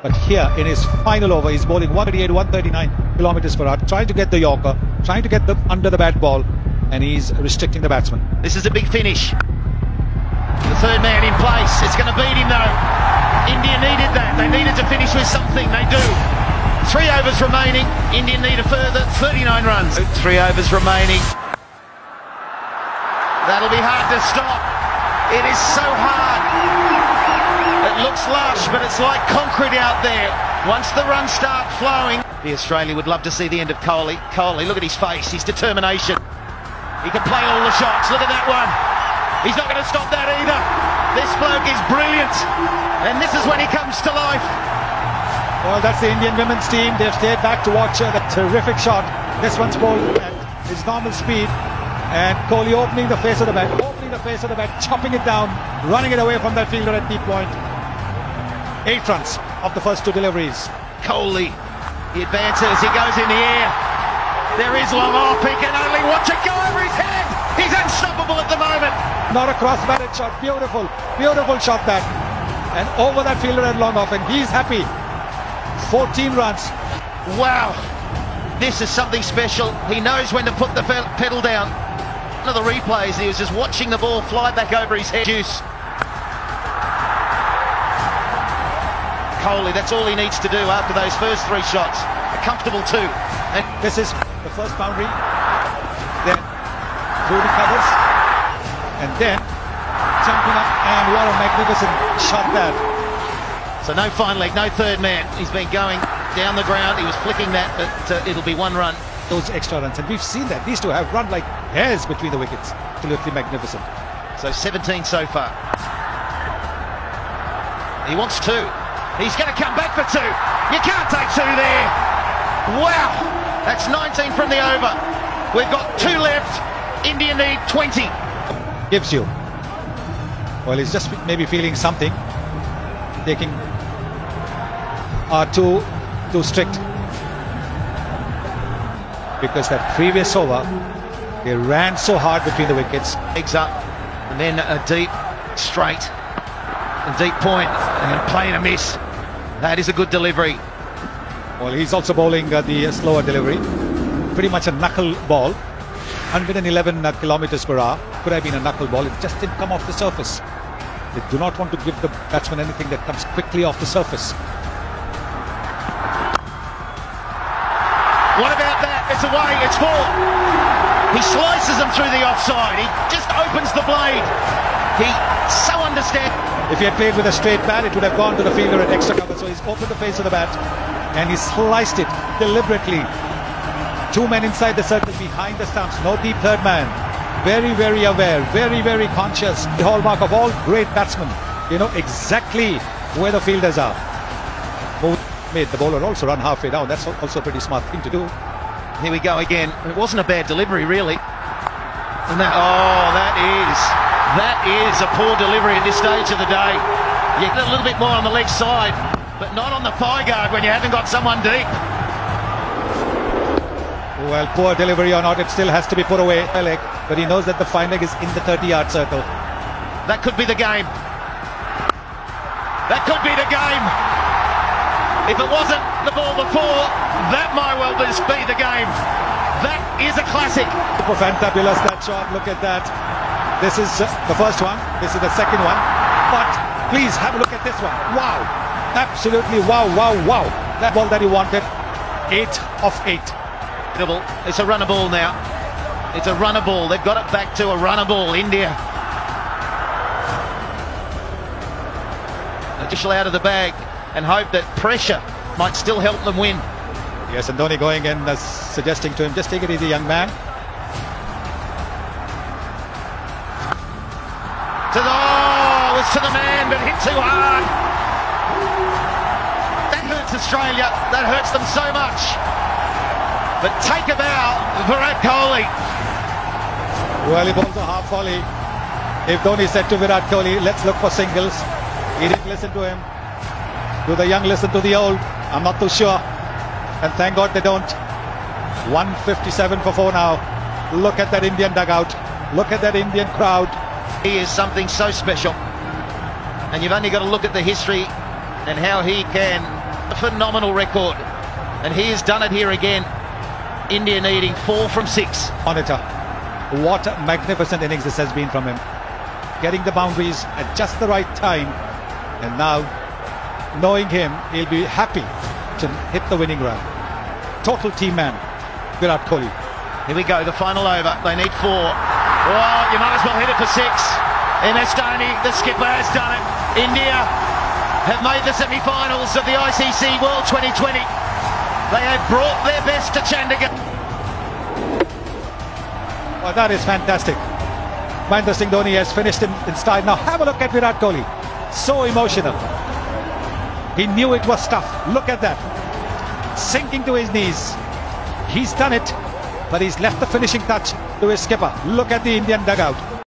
But here in his final over, he's bowling 138, 139 kilometers per hour, trying to get the Yorker, trying to get the under the bat ball, and he's restricting the batsman. This is a big finish. The third man in place. It's going to beat him though. India needed that. They needed to finish with something. They do. Three overs remaining. India need a further 39 runs. Three overs remaining. That'll be hard to stop. It is so hard. It looks lush, but it's like concrete out there. Once the runs start flowing, the Australia would love to see the end of Kohli. Kohli, look at his face, his determination. He can play all the shots. Look at that one. He's not going to stop that either. This bloke is brilliant. And this is when he comes to life. Well, that's the Indian women's team. They've stayed back to watch the terrific shot. This one's bowled at his normal speed. And Kohli opening the face of the bat, opening the face of the bat, chopping it down, running it away from that fielder at deep point. Eight runs of the first two deliveries. Kohli, he advances, he goes in the air. There is long off, he can only watch it go over his head. He's unstoppable at the moment. Not a cross-batted shot, beautiful, beautiful shot that. And over that fielder at long off, and he's happy. 14 runs. Wow, this is something special. He knows when to put the pedal down. One of the replays, he was just watching the ball fly back over his head. Juice. Kohli, that's all he needs to do after those first three shots. A comfortable two. And this is the first boundary. Then through the covers. And then jumping up and what a magnificent shot that. So no fine leg, no third man. He's been going down the ground. He was flicking that, but uh, it'll be one run. Those extra runs, and we've seen that. These two have run like hares between the wickets. Absolutely magnificent. So 17 so far. He wants two. He's going to come back for two. You can't take two there. Wow. That's 19 from the over. We've got two left. India need 20. Gives you. Well, he's just maybe feeling something. Taking are too too strict because that previous over they ran so hard between the wickets. Legs up and then a deep straight and deep point and playing a miss. That is a good delivery. Well, he's also bowling uh, the slower delivery. Pretty much a knuckle ball. 111 uh, kilometers per hour. Could have been a knuckle ball. It just didn't come off the surface. They do not want to give the batsman anything that comes quickly off the surface. What about that? It's away. It's four. He slices them through the offside. He just opens the blade. He so understands. If he had played with a straight bat, it would have gone to the fielder at extra cover. So he's opened the face of the bat and he sliced it deliberately. Two men inside the circle behind the stumps. No deep third man. Very, very aware. Very, very conscious. The hallmark of all great batsmen. You know exactly where the fielders are. Made the bowler also run halfway down. That's also a pretty smart thing to do. Here we go again. It wasn't a bad delivery, really. And that, oh, that is, that is a poor delivery at this stage of the day. You get a little bit more on the leg side, but not on the thigh guard when you haven't got someone deep. Well, poor delivery or not, it still has to be put away. Leg, but he knows that the fine leg is in the 30-yard circle. That could be the game. That could be the game. If it wasn't the ball before, that might well be the game. That is a classic. Fantabulous that shot. Look at that. This is uh, the first one. This is the second one. But please have a look at this one. Wow. Absolutely wow, wow, wow. That ball that he wanted. Eight of eight. It's a runner ball now. It's a runner ball. They've got it back to a runner ball. India. Additional out of the bag and hope that pressure might still help them win. Yes, and Dhoni going in uh, suggesting to him, just take it easy, young man. It's to the man, but hit too hard. That hurts Australia. That hurts them so much. But take a bow, Virat Kohli. Well, he bowls a half volley. If Dhoni said to Virat Kohli, let's look for singles, he didn't listen to him. Do the young listen to the old? I'm not too sure. And thank God they don't. 157 for four now. Look at that Indian dugout. Look at that Indian crowd. He is something so special. And you've only got to look at the history and how he can A phenomenal record. And he has done it here again. India needing four from six. Monitor. What a magnificent innings this has been from him. Getting the boundaries at just the right time. And now, knowing him, he'll be happy to hit the winning run. Total team man, Virat Kohli. Here we go, the final over. They need four. Oh, you might as well hit it for six. MS Dhoni, the skipper, has done it. India have made the semi-finals of the ICC World 2020. They have brought their best to Chandigarh. Well, that is fantastic. Mahendra Singh Dhoni has finished in, in style. Now have a look at Virat Kohli. So emotional. He knew it was tough. Look at that. Sinking to his knees. He's done it, but he's left the finishing touch to his skipper. Look at the Indian dugout.